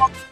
Bye.